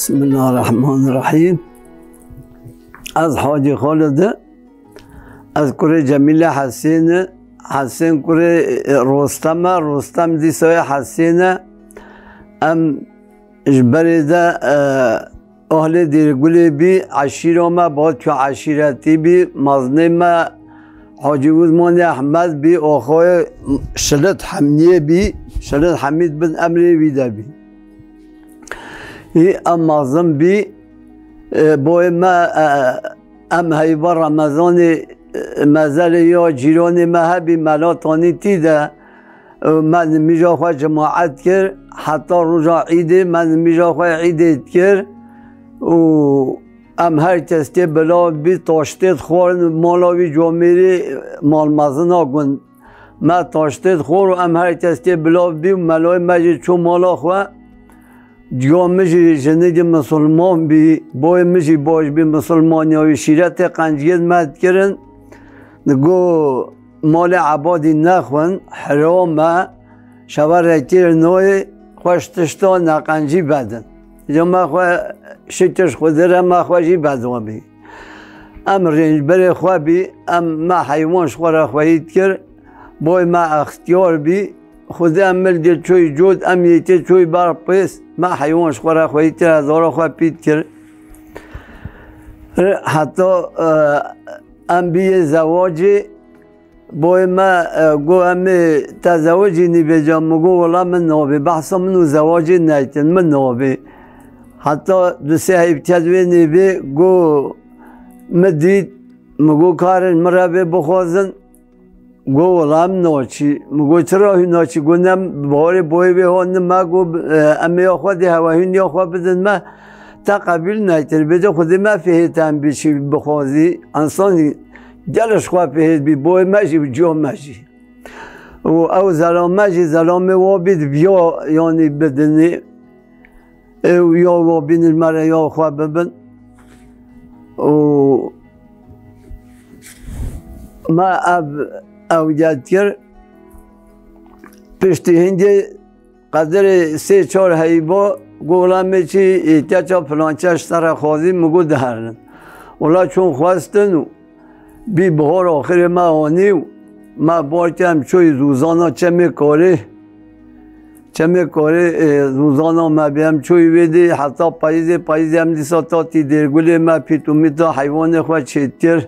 بسم الله الرحمن الرحیم از حاجی خالد از کره جمیل حسین حسین کره رستم رستم دیسای حسین ام اجبری ده اهل دیرگولی بی عشیر ما با تو عشیرتی بی مزنه ما حاجی عثمان احمد بی آخوی شلت حمنیه بی شلت حمید بن امری بیده بی ای ام مازم بی بوی ما ام هیبا رمضان مزل یا جیران ما هبی ملاتانی تیده من میجا خواه جماعت کر حتی روزا عیده من میجا خواه عیده کر و ام هر تسته بلا بی تاشتید خورن مالاوی جامعه مال مزنا گن ما تاشتید خور و ام هر تسته بلا بی ملای مجید چون مالا خواه جا مجی جنگ مسلمان بی بای مجی باش بی مسلمانی های شیرت قنجیت مد کرن. نگو مال عبادی نخون حرام شبر رکیر نوی خوشتشتا نقنجی بدن. جا ما خواه شکرش خودره ما خواه بدوا بی. ام رنج بره خواه بی ام ما حیوانش خواه را خواهید کرد بای ما اختیار بی. خود عمل چوی جود ام یتی چوی بر پیس ما حیوانش خواه را خواهید کرد هزارا خواه پید کرد. حتی ام بی زواجی. بای ما گو امی تزوجی نی بجام مگو ولا من نوبی بحثا منو زواجی نیتن من نوبی حتی دو سه تدوی نبی گو مدید مگو کارن مرا بخوازن. گو ولام ناچی مگو چرا هی ناچی گو نم بار بای به هون ما گو امی خودی هواهین یا خود بدن ما تا قبیل نیتر بجا خودی ما فهیتم بیشی بخوازی انسان گلش خواه فهید بی بای مجی جو مجی و او زلام مجی زلام و بید بیا یعنی بدنی او یا و بین المرا یا خواه ببن. و ما اب او یاد کر پشتی هندی قدر سه چهار هیبا گولم چی ایتیا فلانچش سر خوازی مگو دهرن. اولا چون خواستن بی بهار آخر ما آنیو ما بارتیم چوی روزانا چه میکاره چه میکاره روزانا ما بیم چوی ویدی حتی پاییز پاییز هم دیسا تا تی درگولی ما پیتو میتا حیوان خواه چیتر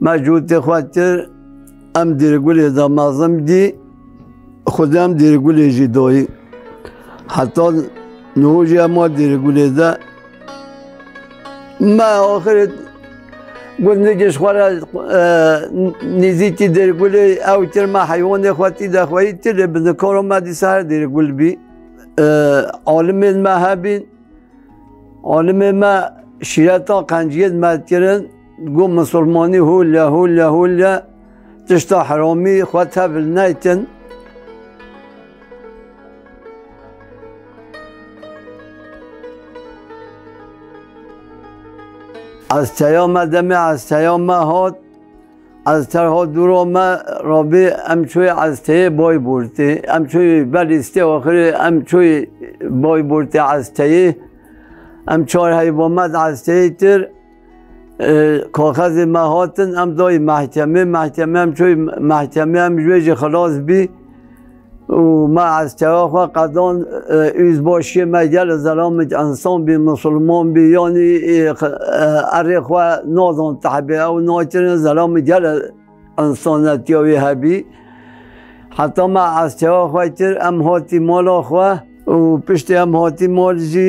ما جوت خواه تر. ام درگولی دا مازم دی خودم درگولی جی دایی حتی نوجی اما درگولی دا ما آخر گندگش خواه نیزیتی درگولی او تر ما حیوان خواهی دا خواهی تر بنکارو ما دی سهر درگول بی عالم ما هبین عالم ما شیرتا قنجیت مد کرن گو مسلمانی هولا هولا هولا تشتا حرامی هبل نیتن از تیام دم از تیام هات از ترها دورا ما رابی ام چوی از ته بای برده ام چوی بلیسته آخر ام چوی بای برده از ته ام چهار حیوامت از ته تر. کاغذ مهاتن ام دای محکمه محکمه هم چوی محکمه هم جویج خلاص بی و ما از طرف قدان ایز باشی ما گل زلام انسان بی مسلمان بی یعنی اره خواه نازان تحبیه او ناچرین زلام گل انسانیتی وی هبی حتی ما از طرف تر ام هاتی مالا خواه و پشت ام هاتی مال جی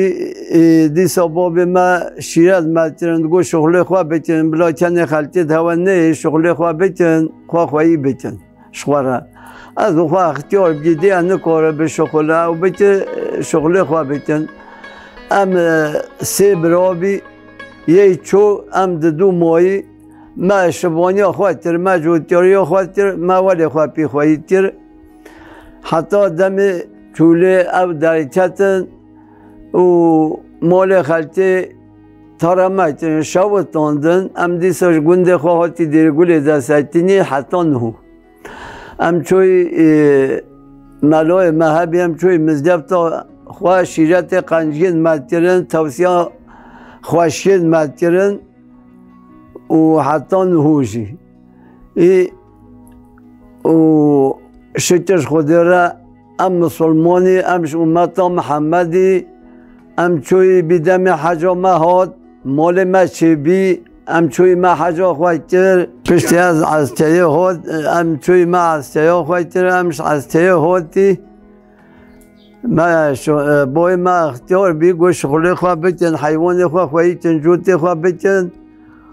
دی سباب ما شیرت مترن گو شغل خواه بتن بلا کنه خلطیت هوا نه شغل خواه بتن خواه خواهی بتن شوره از خواه اختیار بگیدی انه کاره به شغله و بیت شغله خواه بیتن ام سه برابی یه چو ام دو مایی ما شبانی خواه تر ما جوتیاری خواه تر ما ولی خواه پی خواهی تر. حتی دم چوله او دریتتن و مال خلطه تارمایتن شاوتاندن ام دیساش گنده خواهاتی دیرگولی دستایتینی حتی نهو. ام چوی ملای مهبی هم چوی مزدف تا خواه شیرت قنجین مدترن توصیه خوشید مد کرن و حتی نهوشی ای و شکرش خود را ام مسلمانی امش امت محمدی ام چوی بیدم حجا مهاد مال بی ام چوی ما حجا خویتر پشتی از از تیه هاد ام چوی ما از تیه خویتر امش از تیه هادی ما شو بوی ما اختیار بی گوش خلی خواه بتن حیوان خواه خویتن جوت خواه بتن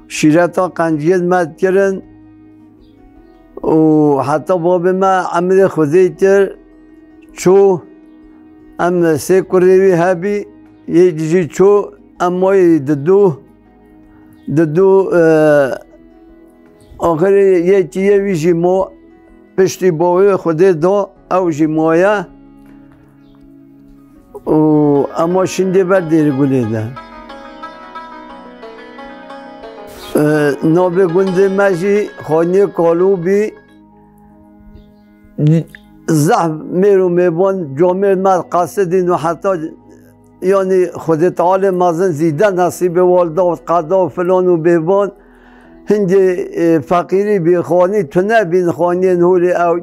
شیرتا قنجیت مد کرن. و حتی باب ما عمل خودی تر. چو ام سه کردوی هبی یه جی چو امای ددو ددو آخر یه چیه ویشی مو پشتی باوی خودی دو او جی مویا و اما şimdi بر دیر گلیده نابه گنده مجی خانی کالو بی زحم میرو میبون جامعه مر قصدین و حتی یعنی خود تعالی مازن زیده نصیب والده و قضا و فلان و بیبان. هندی فقیری بی خانی تو نبین خانی نوری او.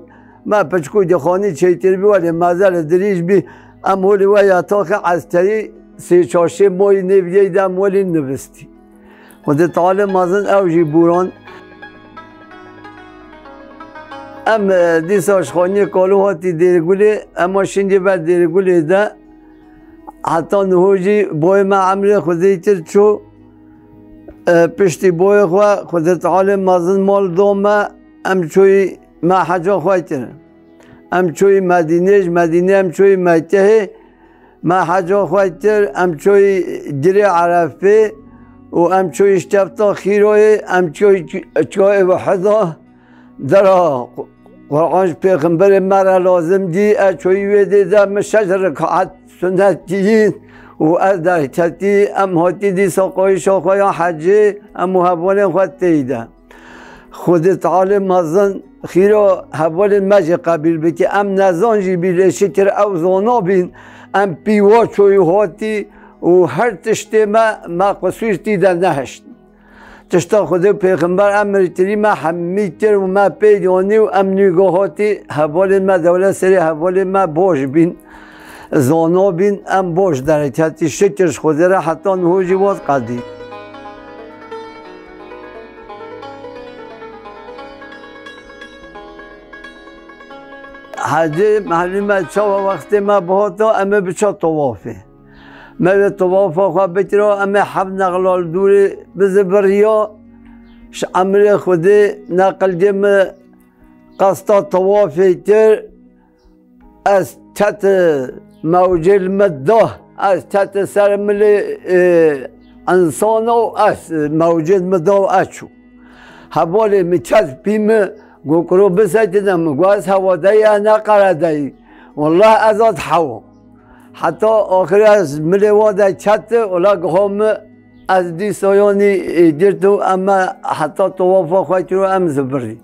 ما پچکو دی خانی چیتر بی ولی مزل دریج بی. ام هولی و یا تاخ از تری سی چاشه مای دم ولی نوستی. خود تعالی مازن او جی بوران ام دیساش خانی کالو هاتی دیرگولی اما شنجی بعد دیرگولی ده حتی نهوجی بوی ما عمر خودی تر چو پشتی بوی خواه خود تعالی مازن مال دوما ام چوی ما حجا خواهی تر ام چوی مدینهش مدینه ام چوی مکه ما حجا خواهی تر ام چوی دری عرفه و ام چوی اشتفتا خیروی ام چوی چوی وحدا درا قرآنش پیغمبر مرا لازم دی اچوی ویده ده مشش رکعت سنت دیین و از در تتی ام هاتی دی ساقای شاقای حجه ام محبان خود تیده خود تعالی مزن خیرا حوال مجه قبیل بکی ام نزان جی بیره شکر او زانا بین ام پیوا چوی هاتی و هر تشتی ما ما قصویر تیده نهشت تشتا خود پیغمبر امر تری ما حمیتر و ما پیدانی و ام نگاهاتی حوال ما دولت سری حوال ما باش بین. زانا بین ام باش درکتی شکرش خود را حتی نهوجی باز قدی حجه معلومه چا و وقتی ما بهاتا امه بچا طوافه. ما طواف خواه بکرا امه حب نقلال دوری بزبریا ش امر خودی نقل جم قصتا طوافی تر. از تت موجه المده از تت سرمل انسان و از موجه المده و اچو. حوالی میچت بیمه گو کرو بسجدم گو از هوادهی انا قردهی والله ازاد حوا. حتی آخر از ملواده چت اولا هم از دی سایانی دیرتو اما حتی توافا خواهی رو ام زبری.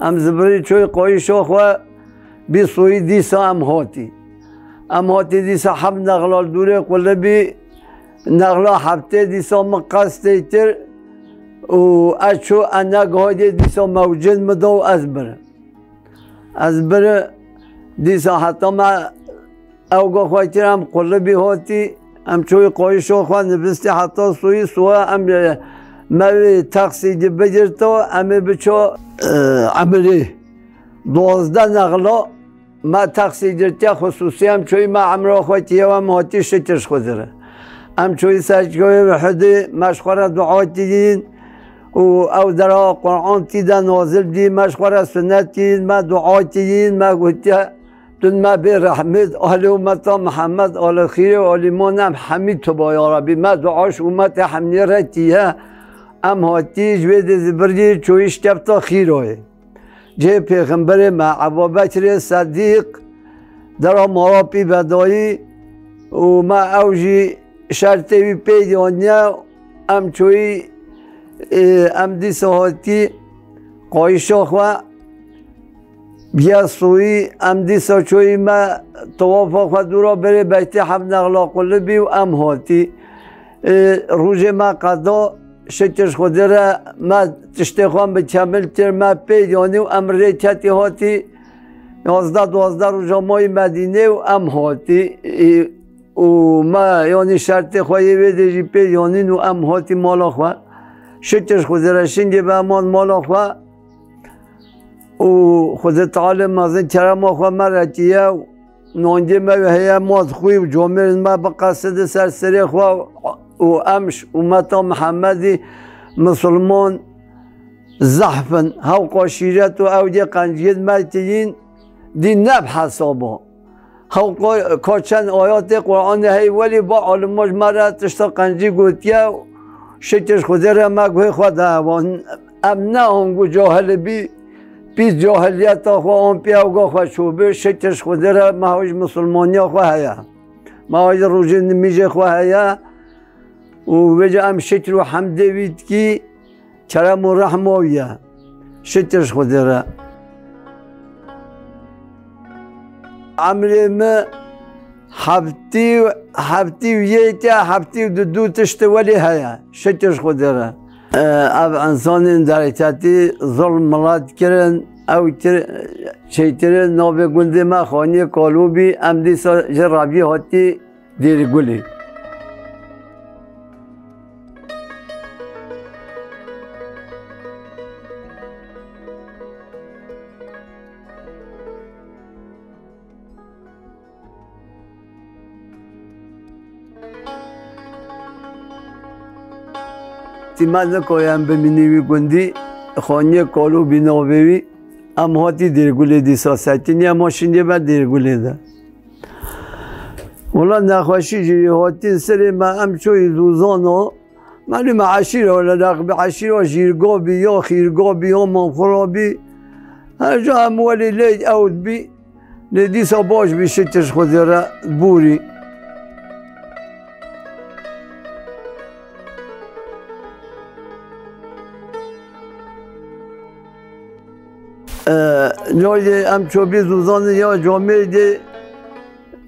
ام زبری چوی قوی شاخوا بی سوی دیسا ام هاتی ام هاتی دیسا حب نغلال دوره قله بی نغلا هفته دیسا مقصد تر و اچو انگ هایده دیسا موجود مدو از بره. از بره دیسا حتی ما اوگا خواهی هم قلبی هاتی ام چوی قوی شوخوا نبستی حتی سوی سوا ام موی تقصید بگیرتا ام بچو عملی دوازده نغلا ما تقصید خصوصی هم چوی ما عمرا خواهی هم هاتی شکرش خودره. ام چوی سجگاه وحدی مشخوره دعا دیدین و او در قرآن تیده نازل دی مشخوره سنت دیدین ما دعا دیدین ما گوتی دون ما به رحمت آل امت محمد آل خیر آل ایمان حمید تو با یا ربی. ما دعاش امت حمنی رتیه ام هاتی جوید زبردی چویش کفتا خیر های جه پیغمبر ما ابا بکر صدیق در ما پی بدایی و ما اوجی شرطی پیدانیا ام چوی ام دی ساعتی قایشا خواه بیا سوی ام دی ساچوی ما توافا خود دورا بره بیت حب نغلا قلبی و ام هاتی روز ما قضا شکرش خود را ما تشته خوام به کامل تر ما پیدانی و امره چتی هاتی یازده دوازده روز مای مدینه و ام هاتی و ما یعنی شرط خواهی بده جی پیدانی و ام هاتی مالا خواه شکرش خود را شنگه به امان مالا خواه و خود تعالی مازن چرا ما خواه مرکیه و نانجه ما هیا ماز خوی و جامعه ما به قصد سرسری خواه و امش امتا محمدی مسلمان زحفن. هاو قاشیرت و او دی قنجید مرتین دی نب حسابا. هاو کاچن آیات قرآن هی ولی با علماش مرا تشتا قنجی گوتیا شکرش خوده را مگوی خود ام نه هنگو جاهل بی بی جاهلیت خوا آن پی اوگا خوا شوبه شکرش خوده را مهاج مسلمانی خوا هیا. مهاج روژه نمیجه خوا هیا. و وجه ام شکر و حمده وید کی کرم و رحمویه شکرش خوده را عمل ما هفتی هفتی و هفتی و دو دو تشت ولی هیا. شکرش خوده را اب انسان درکتی ظلم ملاد کرن او تر چیتر نو به گوندی ما خانی کالوبی امدی سر جرابی هاتی دیر گلی Tîman nekoyan bimînî wî gundî xaniye kalûbî navê wî ام هاتی دیرگولی دی ساستی نیا ماشینی بعد دیرگولی ده. نخوشی جی هاتی سری ما ام چوی دوزانو معلومه عشیره ولا رقب عشیره جیرگابی یا خیرگابی یا منخرابی هر جا هم ولی لید اود بی ندیسا باش بی شتش خود را بوری. نوی ام چوبی زوزان یا جامعه دی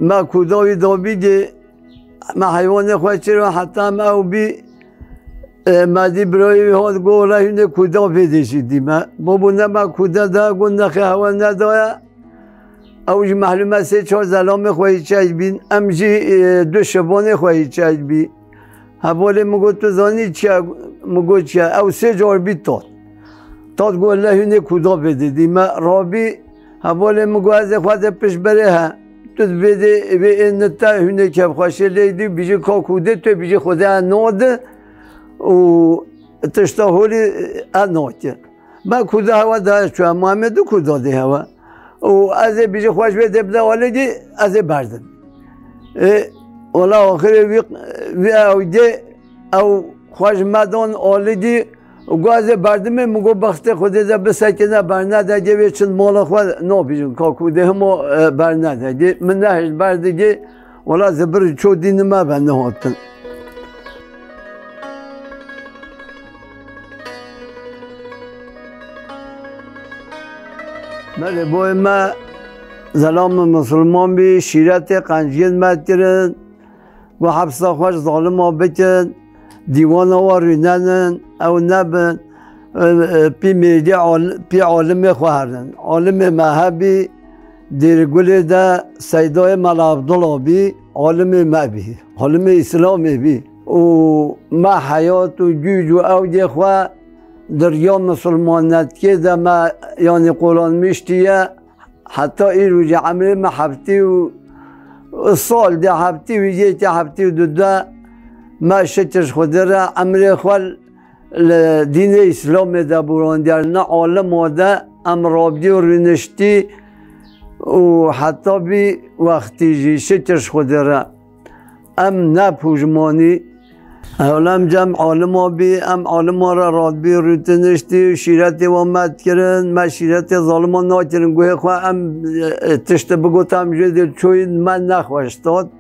ما کوداوی دابی دی. ما حیوان خواه چرا حتی ما او بی مادی برای هات گو رهین کودا پیدشی دی ما بابو ما کودا دا گو نخه هوا ندایا اوج معلومه سه چهار زلام خواهی چای بین. ام جی دو شبان خواهی چای بی حواله مگو تو زانی چیا مگو چیا؟ او سه جار بی تاد تاد گو الله هنه کودا بده دی ما رابی حواله مگو از خواهد پیش بره ها. تو بده به این تا هنه کب خوشه لیدی بیجی کا کوده تو بیجی خوده ناده و تشتا هولی اناته ما کودا هوا دا شو محمد کودا ده هوا. و از بیجی خوش به دبده والی دی از بردم ولا آخر وی او دی او خوش مدان آلی دی گاز بردم مگو بخت خود ده بسکنه برنه ده وی چند مال خود نو بیجون. کا کوده همو برنه ده من نه بردگی ولا زبر چو دینما بنده هاتن. بله بای ما زلام مسلمان بی شیرت قنجیت مد کرن و حبس خوش ظالم ها دیوان ها ریننن او نبن پی میدی پی عالم خواهرن. عالم مهبی دیرگل ده سیدای عبدالله بی عالم مبی عالم اسلام بی و ما حیات و جوج و اوج خواه دریا مسلمانت که ده ما یعنی قرآن میشتیه حتی این روز عمل ما هفتی و سال ده هفتی و یک هفتی و دو ده ما شکرش خود را عمل خال دین اسلام ده بران در نه عالم ده ام رابدی و رنشتی و حتی بی وقتی جی شکرش خود را ام نه پوجمانی اولم جمع عالم ها بی ام عالم ها را راد بی روتنشتی و شیرت و مد کرن ما شیرت ها ناکرن. گوه خواه ام تشت بگوتم جوی دل چوی من نخواشتاد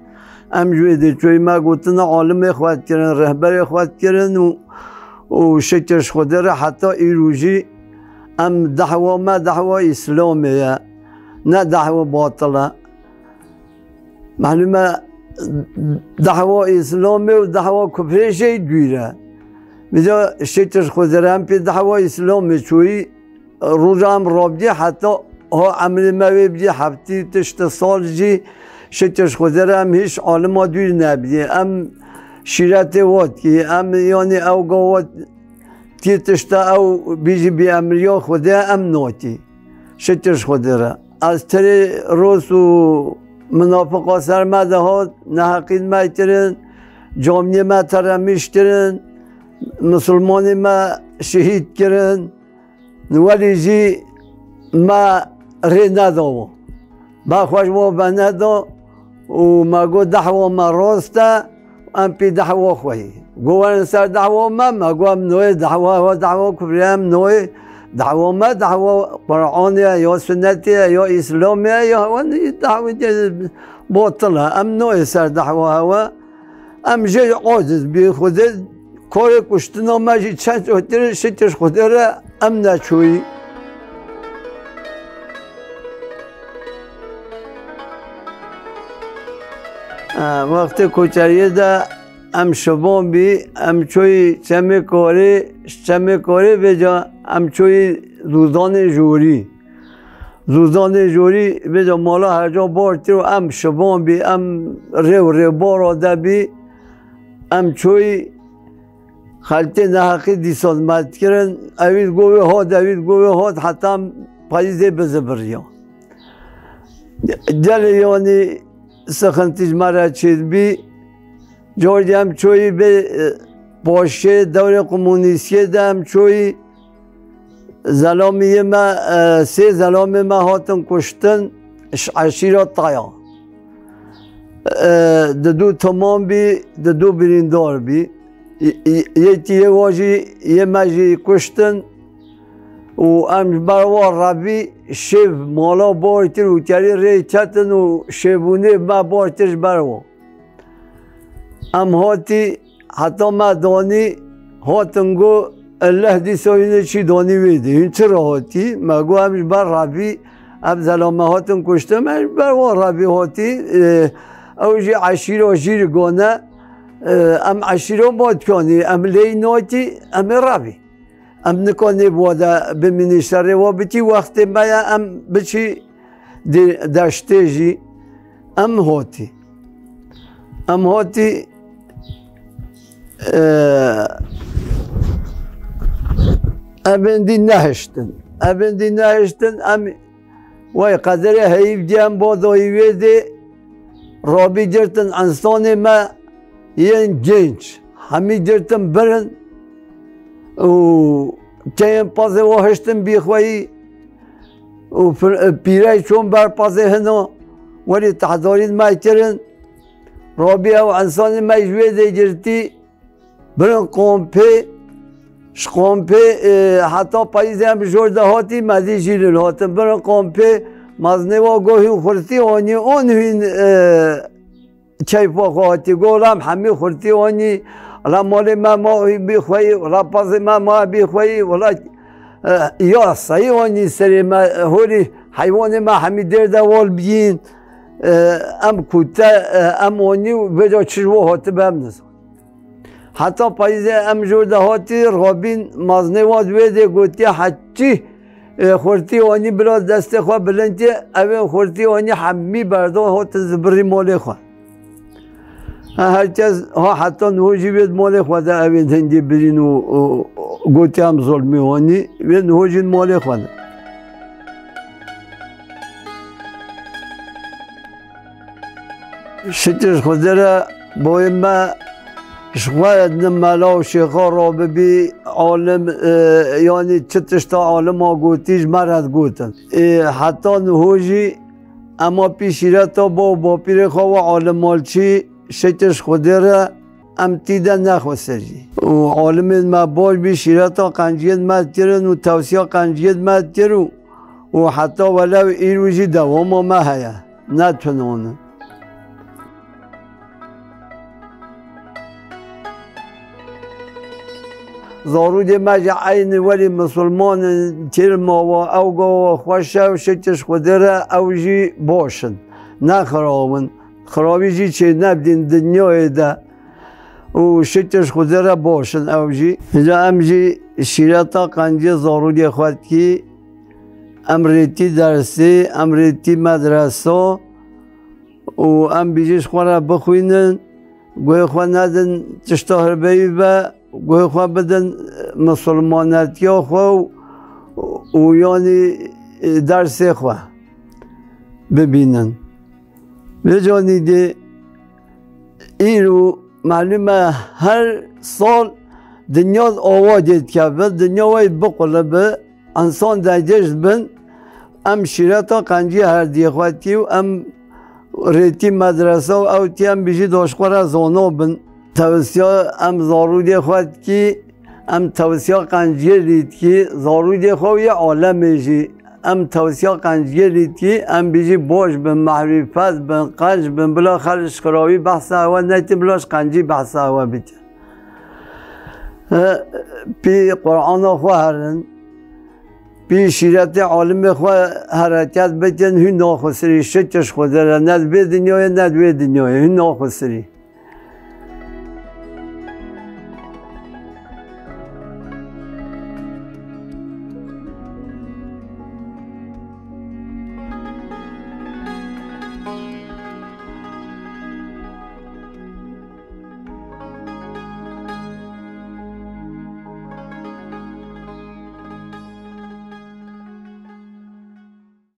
ام جوی دل چوی ما گوتن عالم خواد کرن رهبر خواد کرن و و شکرش خود را حتی ای روژی ام دعوا ما دعوا اسلامیه نه دعوا باطله معلومه دعوا اسلامی و دعوا کفرشی دویره بجا شتش خود هم پی دعوا اسلامی چوی روزم رابدی حتی ها عمل موی بدی هفتی تشت سال شتش خود هم هیچ عالم دویر نبیدی ام شیرت وات کی ام یعنی او گوات تی تشت او بیجی بی امریا خوده ام نوتی. شتش خود را از تری روز و منافقا سرمده ها نحقید میترن جامعه ما ترمیشترن مسلمانی ما شهید کرن. ولی جی ما ری نداو با خوش ما گو دعوا ما راسته ام پی دعوا خویی. گوان سر دعوا ما ما گو ام نوی دعوا و دعوا کفری ام نوی. دعوا ما دعوا قرآنیه یا سنتیه یا اسلامیه یا دعوا باطله. ام نوی سر دعوا هوا ام جی عاجز بی خود کار کشتنا ما جی چند اوتر شتش خود را ام نچوی وقت کوچریه ده ام شبان بی ام چوی چمه کاری چمه کاری بجا ام چوی روزان جوری. روزان جوری بجا مالا هر جا بار تیرو ام شبان بی ام ریو ریو بار بی ام چوی خلطه نحقی دیسان مد کرن. اوید گوه هاد اوید گوه هاد حتی هم پاییزه بزبریا دل یعنی سخنتیج مرا چید بی جوردی هم چوی به باشه دور کمونیستی دم چوی زلامی ما سه زلام ما هاتن کشتن عشیرات تایا دو تمام بی دو بریندار بی یکی یه واجی یه مجی کشتن و ام بروار ربی شیف مالا بارتر و تری ری چتن و شیبونه ما بارترش بروا. ام هاتی حتی ما دانی هاتن گو الله دی سوینه چی دانی ویده. این چرا هاتی؟ ما گو همش بر ربی ام هاتن کشتم همش بروار ربی هاتی اوجی عشیر عشیر گونه ام عشیره باد کنی ام لی ناتی ام ربی. ام نکنی بوده بمینی سره و بتی وقت مایا ام بچی داشته جی ام هاتی ام هاتی ابندی نهشتن ابندی نهشتن ام وای قدر هیف دیم بادایی ویدی رابی جرتن انسان ما ین genç. Hami dirtim birin و تیم پازه و هشتم بیخوایی و پیره چون بر پازه هنو ولی تحضارین ما کرن رابیا و انسان ما جوی ده جرتی برن قومپی شقومپی حتی پاییزه هم جور ده هاتی مزی جیلن هاتم برن قومپی مزنه و گوهی خورتی آنی اون هین چیپا خواهتی گولم همی خورتی آنی. ولا مال ما ما بخوي ولا باز ما ما بخوي ولا يا سري ما هولي حيوان ما همي دير دا وال بيين ام كوتا ام واني بجا چشو هات حتی پاییزه ام جور ده هاتی رابین مازنه واد ویده گوتی حچی خورتی وانی بلا دست خواه بلندی اوین خورتی وانی همی بردا هات زبری مالی خواه herkes ha hatta nuhoji ved mole khwada avin hendi birin u goti am zulmi wani ve nuhojin mole khwada شتش خدرا بويما شوية نمالا وشيخا راببي عالم عالم قوتيش مرد قوتن حتى نهوجي اما پیشیرتا با با پیر خواه عالم مالچی شکش خوده را ام تیده نخوستری و عالم ما باش بی شیرتا قنجیت مد کرن و توصیه قنجیت مد کرن و حتی ولو این روزی دوام ما هیا. نتونونه. ضروري مجا عين ولي مسلمان تيرما و اوغا و خوشا و شتش خدرا او جي باشن. نخراون خرابی جی چه نبدین دنیای ده و شتش خود را باشن. او جی اینجا ام جی شیرتا قنجی ضروری خود کی امریتی درسی امریتی مدرسه و ام بیجیش خود را بخوینن. گوی خود ندن تشتهر بی با گوی خود بدن مسلمانتی خو و یعنی درس خو ببینن. به جانیده این رو معلومه هر سال دنیا آوادید که به دنیا وید بقله به انسان دیجش بن ام شیرتا قنجی هر دیخواتی و ام ریتی مدرسه و او تی ام بیشی داشخورا زانو بن توسیا ام ضروری خواهد کی ام توسیا قنجی رید کی ضروری خواهی عالمشی ام توسیا کی ام بیشی باش بن معرفت بن قنج بن بلا خرش خراوی بحث هوا نیتی بلاش قنجی بحث هوا بیتر پی قرآن خواهرن پی شیرت عالم خواه حرکت بکن هی ناخسری شکش خود را ند به دنیای ند به دنیای هی ناخسری